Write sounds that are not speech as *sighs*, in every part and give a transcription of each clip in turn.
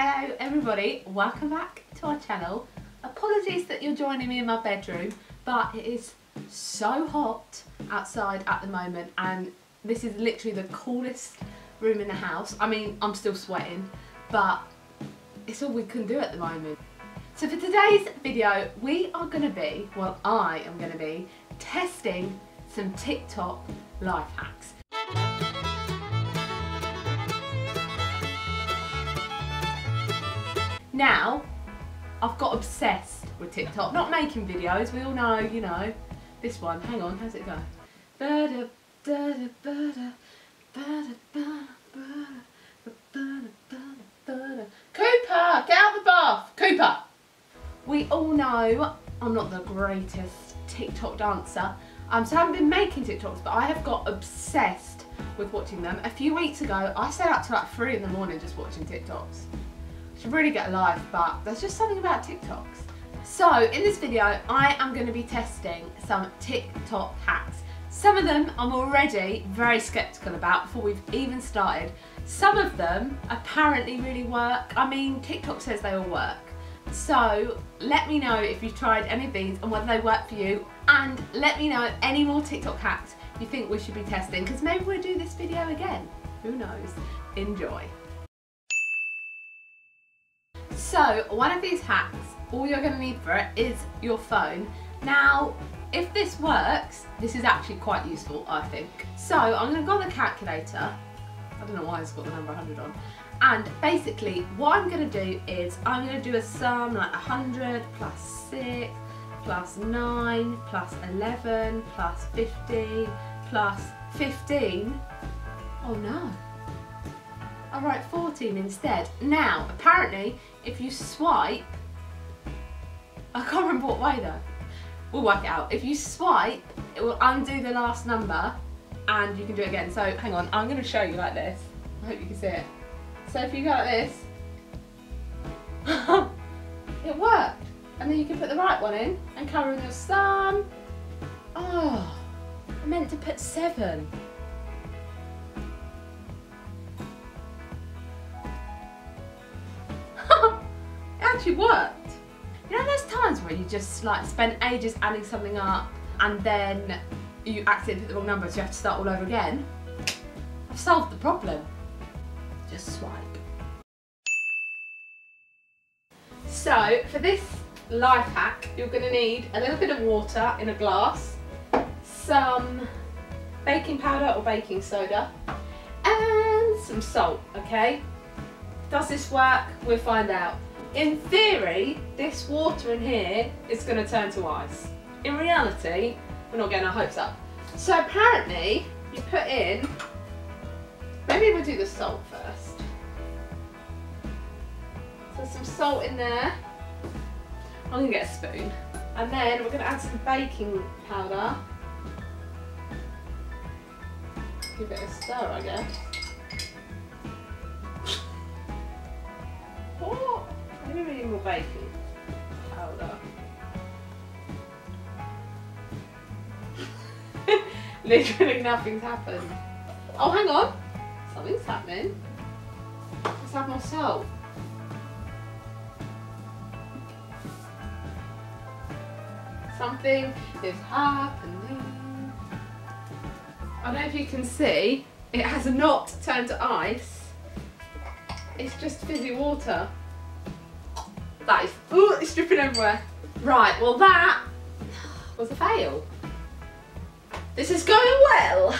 Hello everybody, welcome back to our channel. Apologies that you're joining me in my bedroom, but it is so hot outside at the moment and this is literally the coolest room in the house. I mean, I'm still sweating, but it's all we can do at the moment. So for today's video, we are gonna be, well I am gonna be, testing some TikTok life hacks. Now, I've got obsessed with TikTok. Not making videos, we all know, you know. This one, hang on, how's it go? Cooper, get out the bath! Cooper! We all know I'm not the greatest TikTok dancer. Um, so I haven't been making TikToks, but I have got obsessed with watching them. A few weeks ago, I stayed up to like 3 in the morning just watching TikToks should really get a life, but there's just something about TikToks. So in this video, I am going to be testing some TikTok hacks. Some of them I'm already very skeptical about before we've even started. Some of them apparently really work. I mean, TikTok says they all work. So let me know if you've tried any of these and whether they work for you. And let me know any more TikTok hacks you think we should be testing because maybe we'll do this video again. Who knows? Enjoy. So one of these hacks, all you're going to need for it is your phone. Now, if this works, this is actually quite useful, I think. So I'm going to go on the calculator. I don't know why it's got the number 100 on. And basically, what I'm going to do is I'm going to do a sum like 100 plus 6 plus 9 plus 11 plus 50 plus 15. Oh no. I'll write 14 instead. Now, apparently, if you swipe, I can't remember what way though. We'll work it out. If you swipe, it will undo the last number and you can do it again. So hang on, I'm going to show you like this. I hope you can see it. So if you go like this, *laughs* it worked. And then you can put the right one in and colour in your sum. Oh, I meant to put seven. Actually worked. You know there's times where you just like spend ages adding something up and then you accidentally put the wrong number so you have to start all over again? I've solved the problem. Just swipe. So for this life hack you're going to need a little bit of water in a glass, some baking powder or baking soda and some salt, okay? Does this work? We'll find out in theory, this water in here is going to turn to ice. In reality, we're not getting our hopes up. So apparently, you put in, maybe we'll do the salt first. So some salt in there. I'm going to get a spoon. And then we're going to add some baking powder. Give it a stir, I guess. Powder. Uh, *laughs* literally nothing's happened. Oh, hang on. Something's happening. Let's have more salt. Something is happening. I don't know if you can see, it has not turned to ice. It's just fizzy water. That is, ooh, it's dripping everywhere. Right, well that was a fail. This is going well.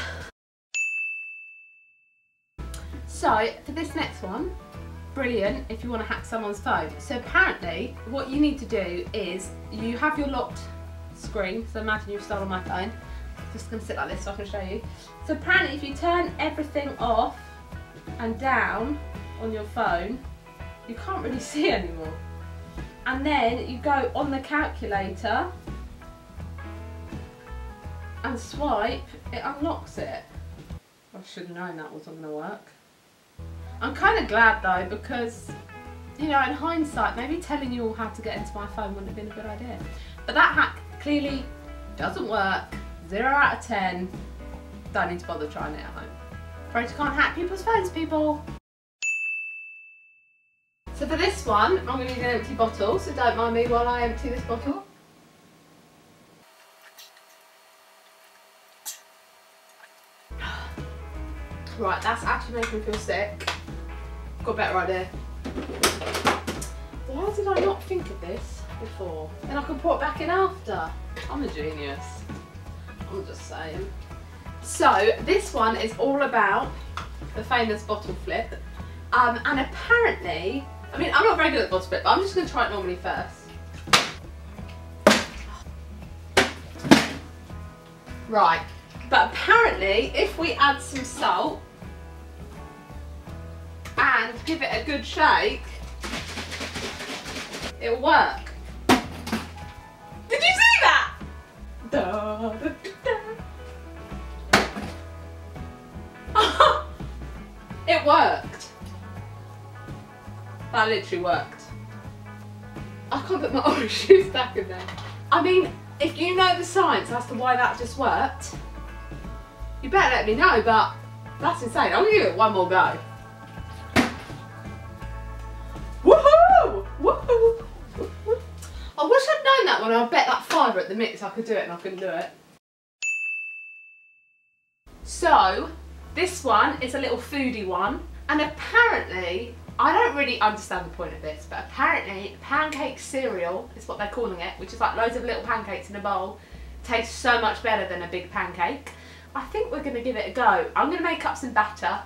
So, for this next one, brilliant if you want to hack someone's phone. So apparently, what you need to do is, you have your locked screen, so imagine you've stolen my phone. Just gonna sit like this so I can show you. So apparently if you turn everything off and down on your phone, you can't really *laughs* see anymore and then you go on the calculator and swipe, it unlocks it. I should have known that wasn't going to work. I'm kind of glad though because, you know, in hindsight, maybe telling you all how to get into my phone wouldn't have been a good idea. But that hack clearly doesn't work. 0 out of 10. Don't need to bother trying it at home. Afraid you can't hack people's phones, people. So for this one, I'm going to need an empty bottle, so don't mind me while I empty this bottle. *gasps* Right, that's actually making me feel sick. Got better idea. Why did I not think of this before? Then I can pour it back in after. I'm a genius. I'm just saying. So this one is all about the famous bottle flip. Um, and apparently, I mean, I'm not very good at bottle bit, but I'm just going to try it normally first. Right, but apparently if we add some salt and give it a good shake, it'll work. Did you see that? Da, da, da, *laughs* it worked. That literally worked. I can't put my *laughs* orange juice back in there. I mean, if you know the science as to why that just worked, you better let me know, but that's insane. I'm gonna give it one more go. Woohoo! Woohoo! I wish I'd known that when I bet that fiver at the mix I could do it and I couldn't do it. So, this one is a little foodie one and apparently, I don't really understand the point of this, but apparently pancake cereal is what they're calling it, which is like loads of little pancakes in a bowl, tastes so much better than a big pancake. I think we're going to give it a go. I'm going to make up some batter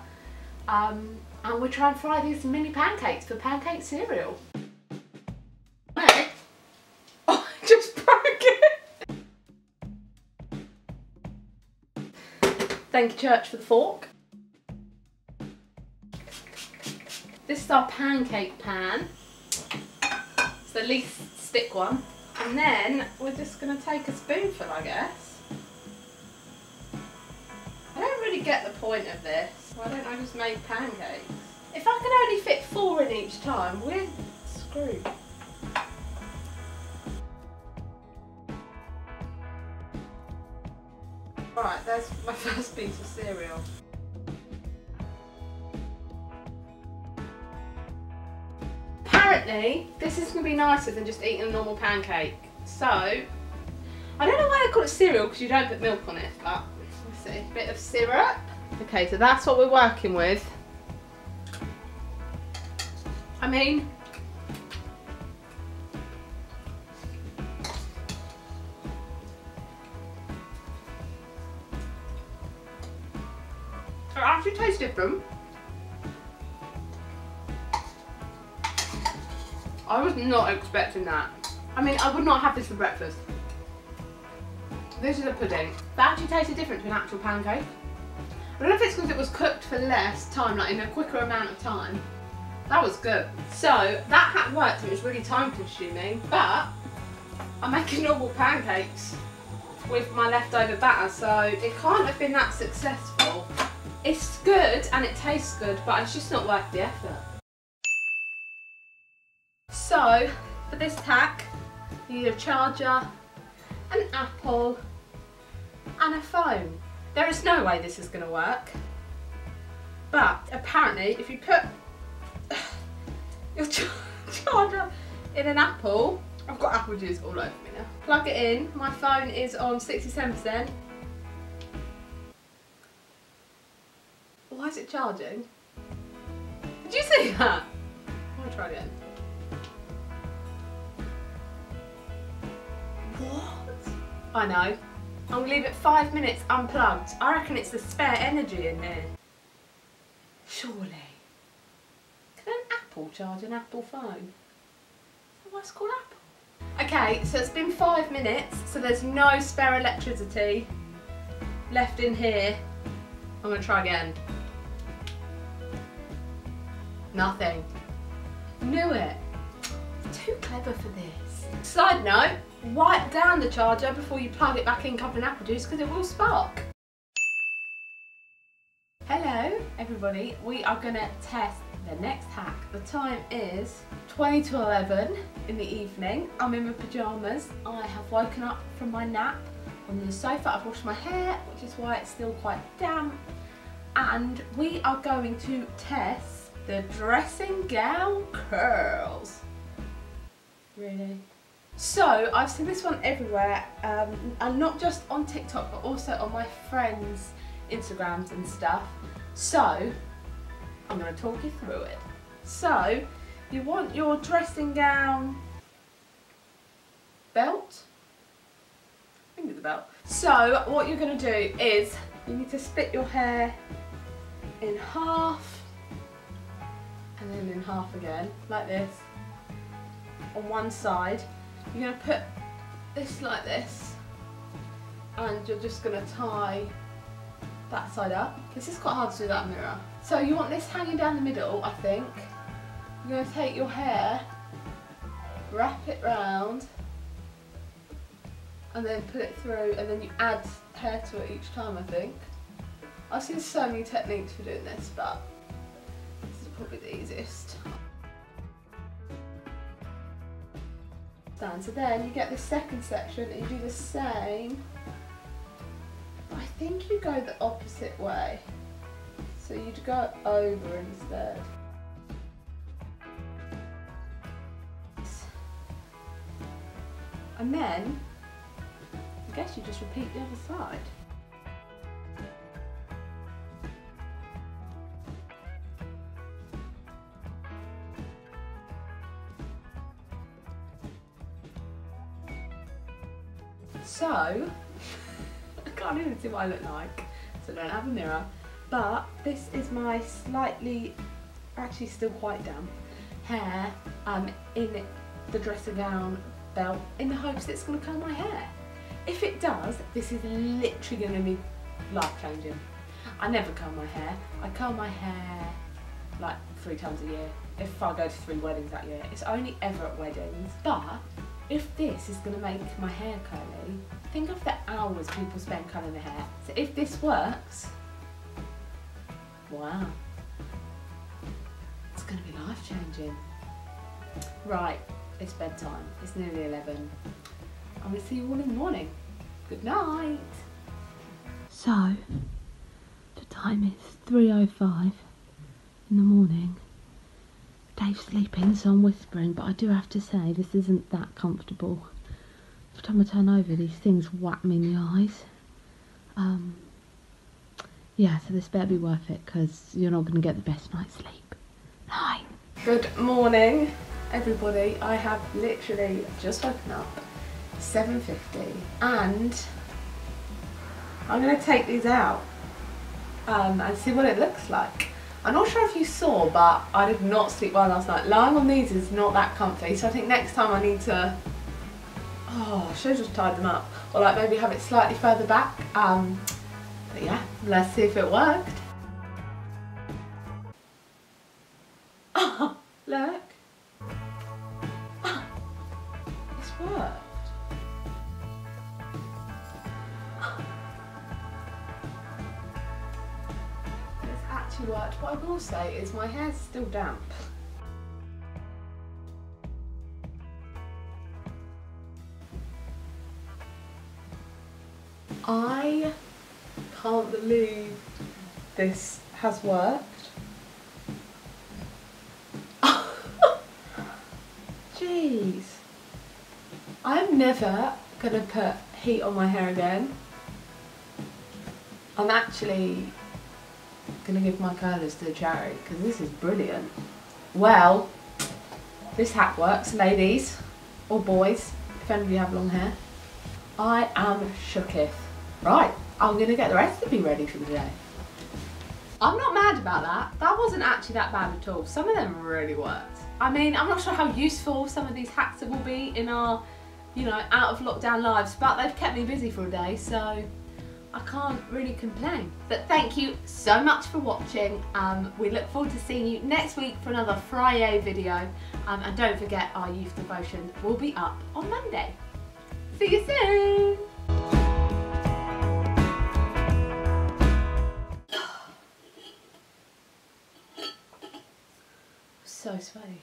um, and we'll try and fry these mini pancakes for pancake cereal. Okay. *laughs* Oh, I just broke it. Thank you, Church, for the fork. This is our pancake pan. It's the least stick one. And then we're just going to take a spoonful, I guess. I don't really get the point of this. Why don't I just make pancakes? If I can only fit four in each time, we're screwed. Right, there's my *laughs* first piece of cereal. Apparently, this is going to be nicer than just eating a normal pancake. So, I don't know why they call it cereal because you don't put milk on it, but let's see. A Bit of syrup. Okay, so that's what we're working with. I mean, it actually tastes different. I was not expecting that. I mean, I would not have this for breakfast. This is a pudding. That actually tasted different to an actual pancake. I don't know if it's because it was cooked for less time, like in a quicker amount of time. That was good. So, that had worked and it was really time consuming, but I'm making normal pancakes with my leftover batter, so it can't have been that successful. It's good and it tastes good, but it's just not worth the effort. So, for this tack, you need a charger, an apple, and a phone. There is no way this is going to work. But apparently, if you put *sighs* your *laughs* charger in an apple, I've got apple juice all over me now. Plug it in. My phone is on 67%. Why is it charging? Did you see that? I'm gonna try again. What? I know. I'm gonna leave it five minutes unplugged. I reckon it's the spare energy in there. Surely. Can an apple charge an apple phone? What's called apple? Okay, so it's been five minutes, so there's no spare electricity left in here. I'm gonna try again. Nothing. Knew it. Too clever for this. Side note, wipe down the charger before you plug it back in covered in apple juice because it will spark. Hello everybody, we are going to test the next hack. The time is 20 to 11 in the evening. I'm in my pyjamas. I have woken up from my nap on the sofa. I've washed my hair, which is why it's still quite damp. And we are going to test the dressing gown curls. Really? So I've seen this one everywhere, um, and not just on TikTok, but also on my friends' Instagrams and stuff. So I'm going to talk you through it. So you want your dressing gown belt. I think it's belt. So what you're going to do is you need to split your hair in half and then in half again, like this, on one side. You're going to put this like this and you're just going to tie that side up. This is quite hard to do that mirror. So you want this hanging down the middle, I think. You're going to take your hair, wrap it round, and then put it through, and then you add hair to it each time, I think. I've seen so many techniques for doing this, but this is probably the easiest. So then you get the second section and you do the same. I think you go the opposite way. So you'd go over instead. And then, I guess you just repeat the other side. So, *laughs* I can't even see what I look like, so I don't have a mirror. But this is my slightly, actually still quite damp, hair um, in the dressing gown belt in the hopes that it's going to curl my hair. If it does, this is literally going to be life changing. I never curl my hair. I curl my hair like three times a year if I go to three weddings that year. It's only ever at weddings. But if this is going to make my hair curly, think of the hours people spend curling their hair. So if this works, wow, it's going to be life changing. Right, it's bedtime. It's nearly 11. I'm going see you all in the morning. Good night. So, the time is 3.05 in the morning. Dave's sleeping, so I'm whispering, but I do have to say this isn't that comfortable. Every time I turn over, these things whack me in the eyes. Um, yeah, so this better be worth it, because you're not going to get the best night's sleep. Night. Good morning, everybody. I have literally just woken up, 7.50, and I'm going to take these out um, and see what it looks like. I'm not sure if you saw, but I did not sleep well last night. Lying on these is not that comfy, so I think next time I need to... Oh, I should have just tied them up. Or like maybe have it slightly further back. Um, but yeah, let's see if it worked. Say is my hair's still damp. I can't believe this has worked. *laughs* Jeez. I'm never gonna put heat on my hair again. I'm actually to give my curlers to the charity because this is brilliant. Well, this hat works, ladies or boys, if any of you have long hair. I am shooketh. Right, I'm to get the recipe ready for the day. I'm not mad about that. That wasn't actually that bad at all. Some of them really worked. I mean, I'm not sure how useful some of these hacks will be in our, you know, out of lockdown lives, but they've kept me busy for a day, so I can't really complain. But thank you so much for watching. Um, we look forward to seeing you next week for another Friday video. Um, and don't forget our youth devotion will be up on Monday. See you soon! *gasps* so sweaty.